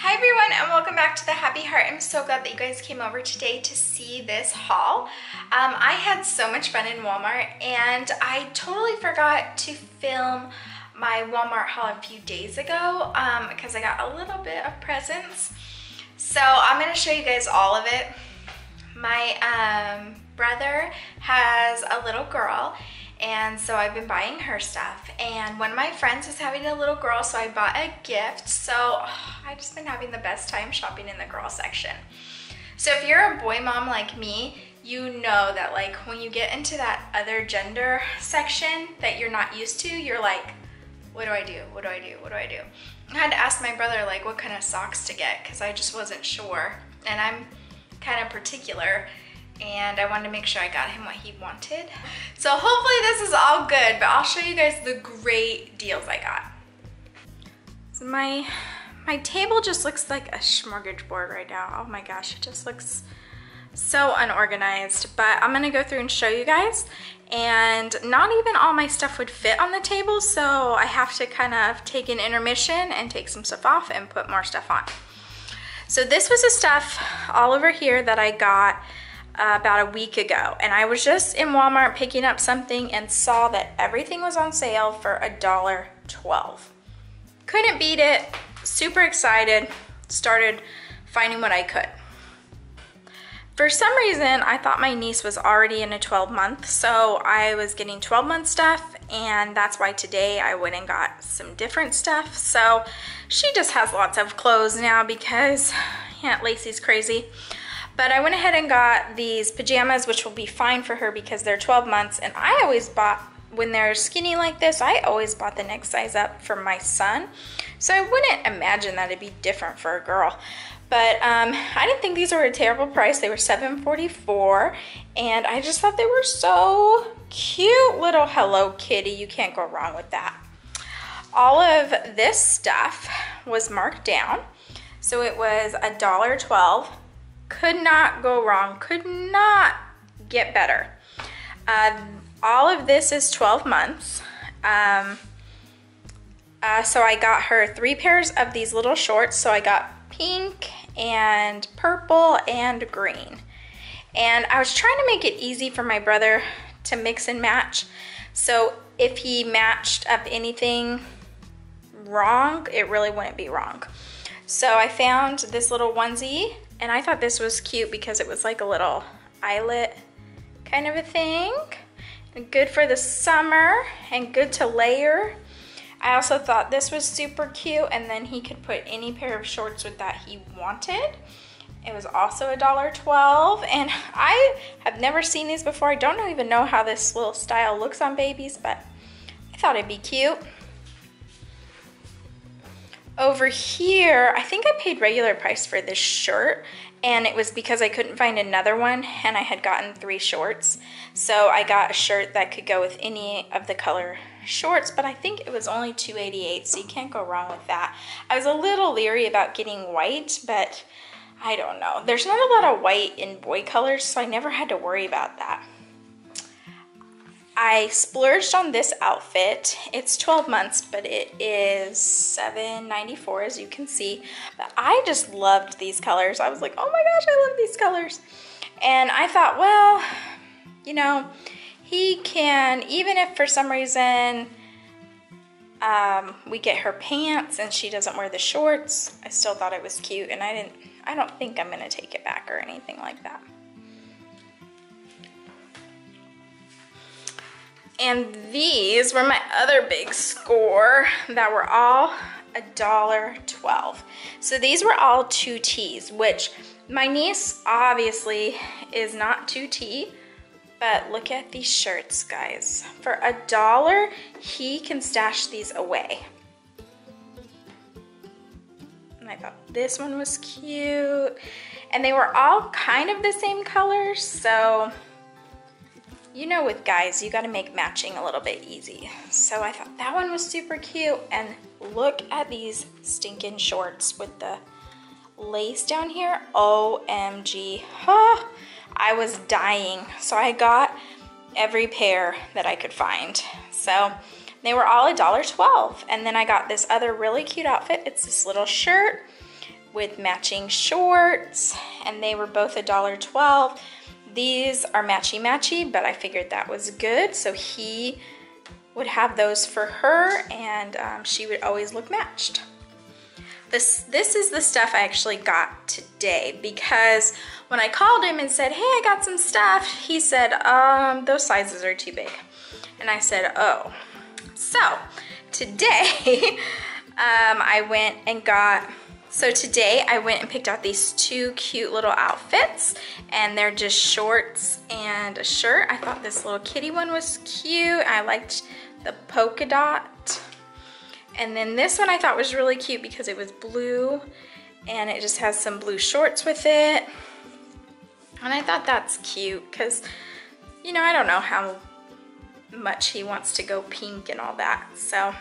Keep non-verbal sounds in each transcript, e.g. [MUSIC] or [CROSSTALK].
Hi everyone and welcome back to the Happy Heart. I'm so glad that you guys came over today to see this haul. Um, I had so much fun in Walmart and I totally forgot to film my Walmart haul a few days ago um, because I got a little bit of presents. So I'm going to show you guys all of it. My um, brother has a little girl and so I've been buying her stuff. And one of my friends is having a little girl, so I bought a gift. So oh, [SIGHS] I've just been having the best time shopping in the girl section. So if you're a boy mom like me, you know that like when you get into that other gender section that you're not used to, you're like, what do I do? What do I do? What do I do? I had to ask my brother like what kind of socks to get because I just wasn't sure. And I'm kind of particular and I wanted to make sure I got him what he wanted. So hopefully this is all good, but I'll show you guys the great deals I got. So my, my table just looks like a smorgasbord right now. Oh my gosh, it just looks so unorganized, but I'm gonna go through and show you guys. And not even all my stuff would fit on the table, so I have to kind of take an intermission and take some stuff off and put more stuff on. So this was the stuff all over here that I got uh, about a week ago and I was just in Walmart picking up something and saw that everything was on sale for a dollar twelve. Couldn't beat it, super excited, started finding what I could. For some reason, I thought my niece was already in a 12 month, so I was getting 12 month stuff, and that's why today I went and got some different stuff. So she just has lots of clothes now because [SIGHS] Aunt Lacey's crazy. But I went ahead and got these pajamas, which will be fine for her because they're 12 months. And I always bought, when they're skinny like this, I always bought the next size up for my son. So I wouldn't imagine that it'd be different for a girl. But um, I didn't think these were a terrible price. They were $7.44, and I just thought they were so cute. Little Hello Kitty, you can't go wrong with that. All of this stuff was marked down. So it was $1.12 could not go wrong, could not get better. Uh, all of this is 12 months. Um, uh, so I got her three pairs of these little shorts. So I got pink and purple and green. And I was trying to make it easy for my brother to mix and match. So if he matched up anything wrong, it really wouldn't be wrong. So I found this little onesie and I thought this was cute because it was like a little eyelet kind of a thing. Good for the summer and good to layer. I also thought this was super cute and then he could put any pair of shorts with that he wanted. It was also a dollar twelve, and [LAUGHS] I have never seen these before. I don't even know how this little style looks on babies, but I thought it'd be cute. Over here, I think I paid regular price for this shirt and it was because I couldn't find another one and I had gotten three shorts. So I got a shirt that could go with any of the color shorts, but I think it was only 288 so you can't go wrong with that. I was a little leery about getting white, but I don't know. There's not a lot of white in boy colors, so I never had to worry about that. I splurged on this outfit. It's 12 months, but it is $7.94 as you can see. But I just loved these colors. I was like, oh my gosh, I love these colors. And I thought, well, you know, he can, even if for some reason um, we get her pants and she doesn't wear the shorts, I still thought it was cute and I didn't, I don't think I'm gonna take it back or anything like that. And these were my other big score that were all a dollar twelve. So these were all 2Ts, which my niece obviously is not 2T, but look at these shirts, guys. For a dollar, he can stash these away. And I thought this one was cute. And they were all kind of the same colors, so you know with guys, you gotta make matching a little bit easy. So I thought that one was super cute. And look at these stinking shorts with the lace down here. OMG. Oh, I was dying. So I got every pair that I could find. So they were all $1.12. And then I got this other really cute outfit. It's this little shirt with matching shorts and they were both a dollar twelve. These are matchy matchy, but I figured that was good. So he would have those for her and um, she would always look matched. This, this is the stuff I actually got today because when I called him and said, hey, I got some stuff, he said, um, those sizes are too big. And I said, oh. So today [LAUGHS] um, I went and got so today I went and picked out these two cute little outfits and they're just shorts and a shirt. I thought this little kitty one was cute. I liked the polka dot. And then this one I thought was really cute because it was blue and it just has some blue shorts with it. And I thought that's cute because, you know, I don't know how much he wants to go pink and all that. So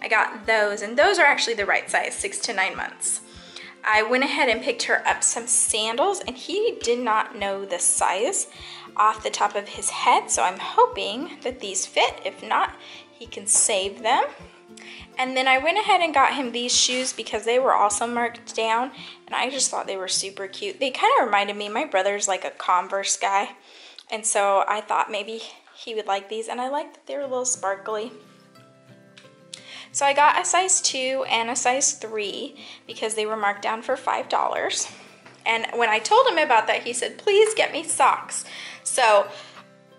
I got those, and those are actually the right size, six to nine months. I went ahead and picked her up some sandals, and he did not know the size off the top of his head, so I'm hoping that these fit. If not, he can save them. And then I went ahead and got him these shoes because they were also marked down, and I just thought they were super cute. They kind of reminded me, my brother's like a Converse guy, and so I thought maybe he would like these, and I like that they're a little sparkly. So I got a size 2 and a size 3 because they were marked down for $5. And when I told him about that, he said, please get me socks. So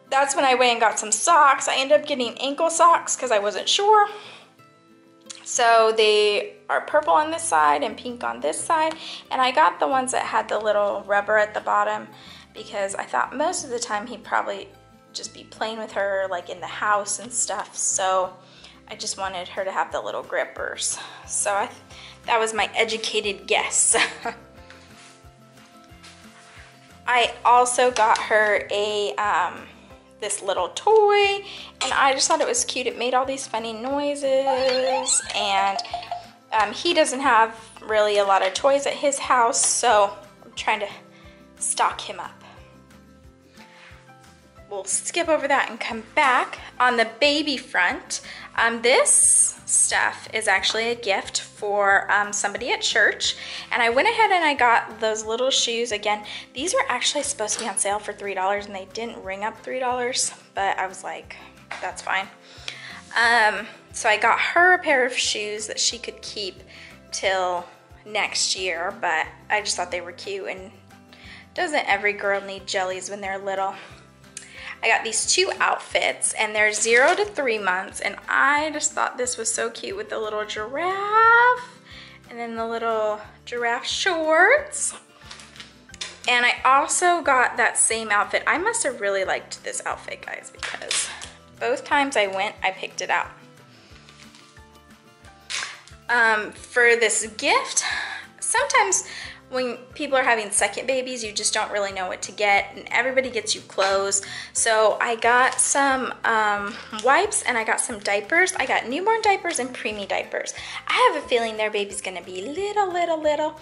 that's when I went and got some socks. I ended up getting ankle socks because I wasn't sure. So they are purple on this side and pink on this side. And I got the ones that had the little rubber at the bottom because I thought most of the time he'd probably just be playing with her like in the house and stuff. So I just wanted her to have the little grippers. So I, that was my educated guess. [LAUGHS] I also got her a um, this little toy and I just thought it was cute. It made all these funny noises and um, he doesn't have really a lot of toys at his house so I'm trying to stock him up we'll skip over that and come back. On the baby front, um, this stuff is actually a gift for um, somebody at church. And I went ahead and I got those little shoes. Again, these were actually supposed to be on sale for $3 and they didn't ring up $3, but I was like, that's fine. Um, so I got her a pair of shoes that she could keep till next year, but I just thought they were cute and doesn't every girl need jellies when they're little? I got these two outfits and they're zero to three months and I just thought this was so cute with the little giraffe and then the little giraffe shorts. And I also got that same outfit. I must have really liked this outfit, guys, because both times I went, I picked it out. Um, for this gift, sometimes when people are having second babies, you just don't really know what to get and everybody gets you clothes. So I got some um, wipes and I got some diapers. I got newborn diapers and preemie diapers. I have a feeling their baby's gonna be little, little, little.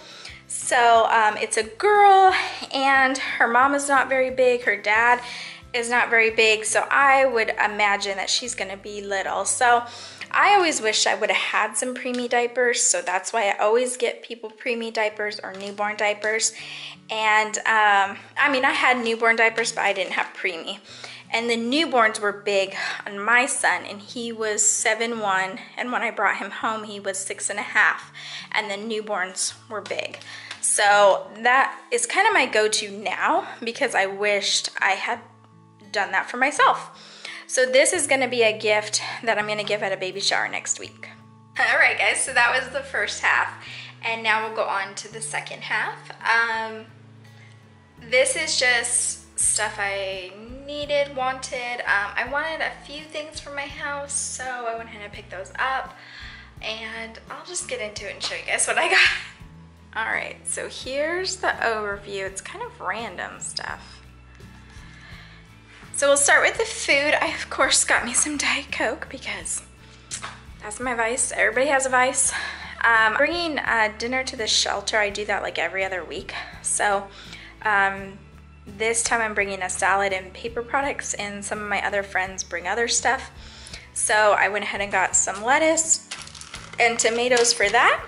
So um, it's a girl and her mom is not very big. Her dad is not very big. So I would imagine that she's gonna be little. So I always wish I would have had some preemie diapers, so that's why I always get people preemie diapers or newborn diapers. And um, I mean, I had newborn diapers, but I didn't have preemie. And the newborns were big on my son, and he was seven one. And when I brought him home, he was six and a half, and the newborns were big. So that is kind of my go-to now because I wished I had done that for myself. So this is gonna be a gift that I'm gonna give at a baby shower next week. [LAUGHS] All right guys, so that was the first half. And now we'll go on to the second half. Um, this is just stuff I needed, wanted. Um, I wanted a few things for my house, so I went ahead and picked those up. And I'll just get into it and show you guys what I got. [LAUGHS] All right, so here's the overview. It's kind of random stuff. So we'll start with the food. I, of course, got me some Diet Coke because that's my vice. Everybody has a vice. Um, bringing uh, dinner to the shelter, I do that like every other week. So um, this time I'm bringing a salad and paper products and some of my other friends bring other stuff. So I went ahead and got some lettuce and tomatoes for that.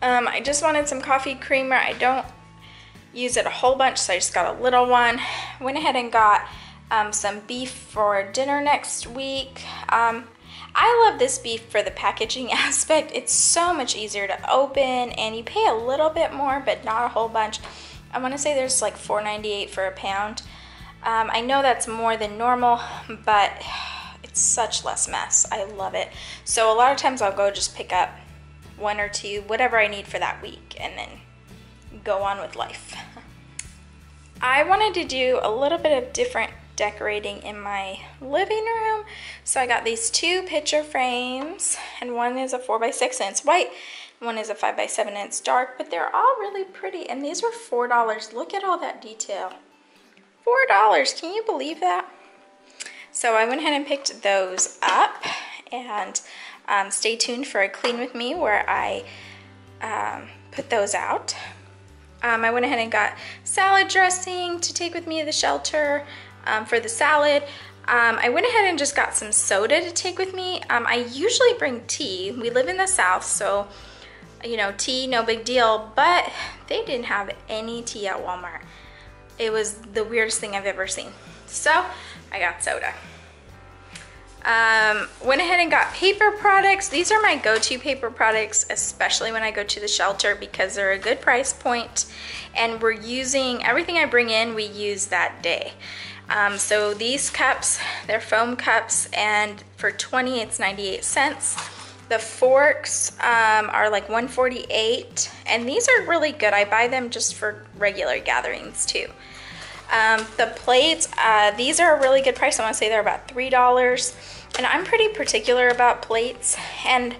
Um, I just wanted some coffee creamer. I don't use it a whole bunch, so I just got a little one. Went ahead and got um, some beef for dinner next week. Um, I love this beef for the packaging [LAUGHS] aspect. It's so much easier to open and you pay a little bit more, but not a whole bunch. I want to say there's like $4.98 for a pound. Um, I know that's more than normal, but it's such less mess. I love it. So a lot of times I'll go just pick up one or two, whatever I need for that week, and then go on with life. [LAUGHS] I wanted to do a little bit of different decorating in my living room. So I got these two picture frames, and one is a 4x6 and it's white, one is a 5x7 and it's dark, but they're all really pretty, and these were $4. Look at all that detail. $4, can you believe that? So I went ahead and picked those up, and um, stay tuned for a clean with me where I um, put those out. Um, I went ahead and got salad dressing to take with me to the shelter um, for the salad. Um, I went ahead and just got some soda to take with me. Um, I usually bring tea. We live in the South, so, you know, tea, no big deal, but they didn't have any tea at Walmart. It was the weirdest thing I've ever seen. So I got soda. Um, went ahead and got paper products. These are my go-to paper products, especially when I go to the shelter because they're a good price point and we're using, everything I bring in, we use that day. Um, so these cups, they're foam cups, and for 20, it's 98 cents. The forks um, are like 148, and these are really good. I buy them just for regular gatherings too. Um, the plates, uh, these are a really good price. I want to say they're about $3. And I'm pretty particular about plates. And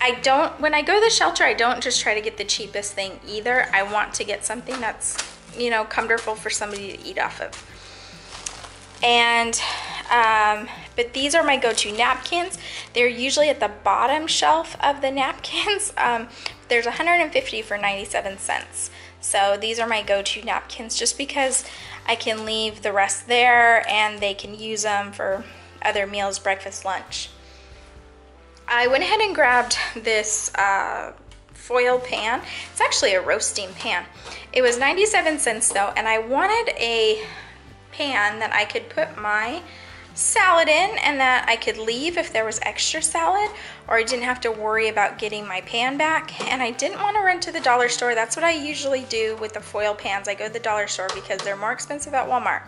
I don't, when I go to the shelter, I don't just try to get the cheapest thing either. I want to get something that's, you know, comfortable for somebody to eat off of. And, um, but these are my go-to napkins. They're usually at the bottom shelf of the napkins. [LAUGHS] Um, there's 150 for 97 cents. So these are my go-to napkins just because I can leave the rest there and they can use them for other meals, breakfast, lunch. I went ahead and grabbed this uh, foil pan. It's actually a roasting pan. It was 97 cents though, and I wanted a pan that I could put my salad in and that I could leave if there was extra salad or I didn't have to worry about getting my pan back. And I didn't want to run to the dollar store. That's what I usually do with the foil pans. I go to the dollar store because they're more expensive at Walmart.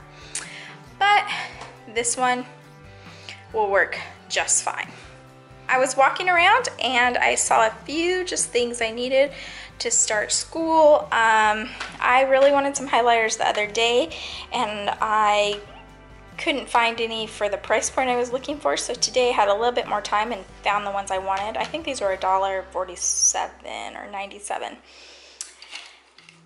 But this one will work just fine. I was walking around and I saw a few just things I needed to start school. Um, I really wanted some highlighters the other day and I couldn't find any for the price point I was looking for so today I had a little bit more time and found the ones I wanted. I think these were $1.47 or 97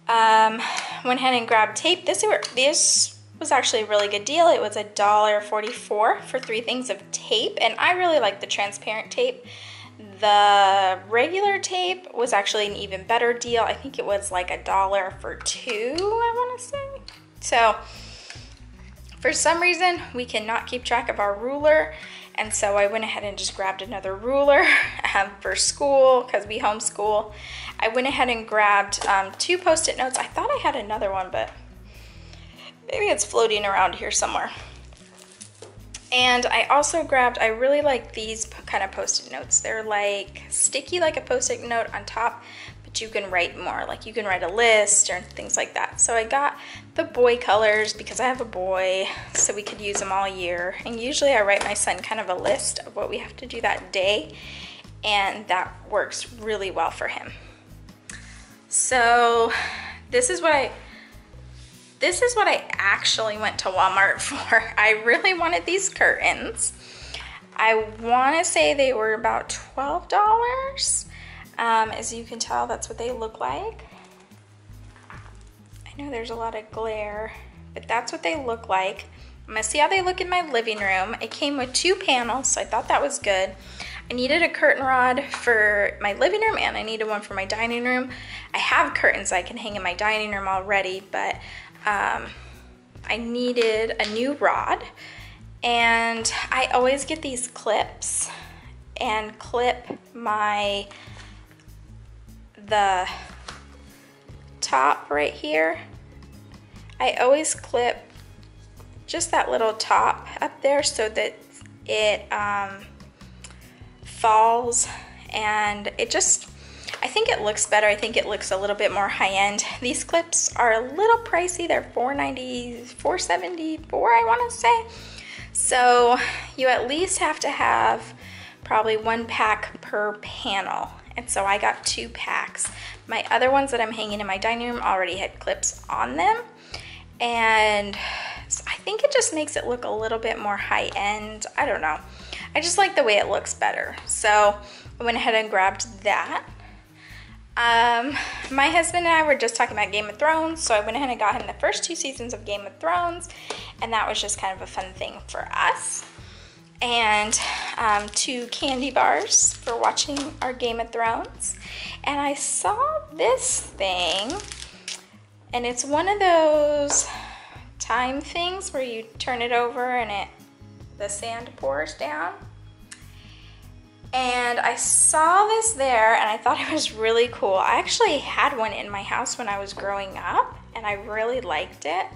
um, went ahead and grabbed tape. This, this was actually a really good deal. It was $1.44 for three things of tape and I really like the transparent tape. The regular tape was actually an even better deal. I think it was like a dollar for two, I want to say. So for some reason, we cannot keep track of our ruler. And so I went ahead and just grabbed another ruler [LAUGHS] um, for school because we homeschool. I went ahead and grabbed um, two post-it notes. I thought I had another one, but maybe it's floating around here somewhere. And I also grabbed, I really like these kind of post-it notes. They're like sticky like a post-it note on top, but you can write more. Like you can write a list or things like that. So I got the boy colors because I have a boy, so we could use them all year. And usually I write my son kind of a list of what we have to do that day, and that works really well for him. So this is what I, this is what I actually went to Walmart [LAUGHS] for. I really wanted these curtains. I want to say they were about $12. Um, as you can tell, that's what they look like. I know there's a lot of glare, but that's what they look like. I'm gonna see how they look in my living room. It came with two panels, so I thought that was good. I needed a curtain rod for my living room and I needed one for my dining room. I have curtains I can hang in my dining room already, but um, I needed a new rod and I always get these clips and clip my the top right here, I always clip just that little top up there so that it um, falls and it just I think it looks better. I think it looks a little bit more high-end. These clips are a little pricey. They're 490 474 I want to say. So you at least have to have probably one pack per panel. And so I got two packs. My other ones that I'm hanging in my dining room already had clips on them. And I think it just makes it look a little bit more high-end. I don't know. I just like the way it looks better. So I went ahead and grabbed that. Um, my husband and I were just talking about Game of Thrones, so I went ahead and got him the first two seasons of Game of Thrones, and that was just kind of a fun thing for us. And um, two candy bars for watching our Game of Thrones. And I saw this thing, and it's one of those time things where you turn it over and it the sand pours down. And I saw this there and I thought [LAUGHS] it was really cool. I actually had one in my house when I was growing up and I really liked it.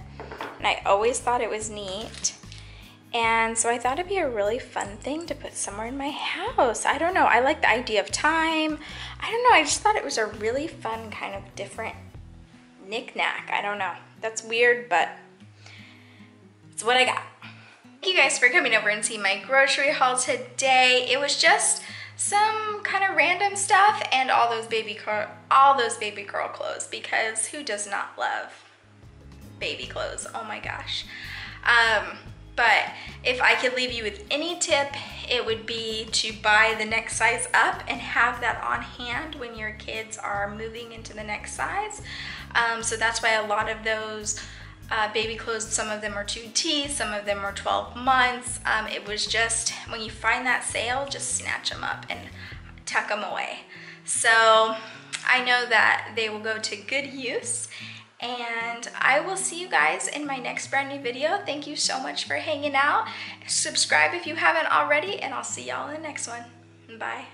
And I always thought it was neat. And so I thought it'd be a really fun thing to put somewhere in my house. I don't know. I like the idea of time. I don't know. I just thought it was a really fun kind of different knickknack. I don't know. That's weird, but it's what I got. Thank you guys for coming over and seeing my grocery haul today. It was just some kind of random stuff and all those baby all those baby girl clothes because who does not love baby clothes? Oh my gosh. Um, but if I could leave you with any tip, it would be to buy the next size up and have that on hand when your kids are moving into the next size. Um, so that's why a lot of those uh, baby clothes. Some of them are 2T, some of them are 12 months. Um, it was just, when you find that sale, just snatch them up and tuck them away. So I know that they will go to good use and I will see you guys in my next brand new video. Thank you so much for hanging out. Subscribe if you haven't already and I'll see y'all in the next one. Bye.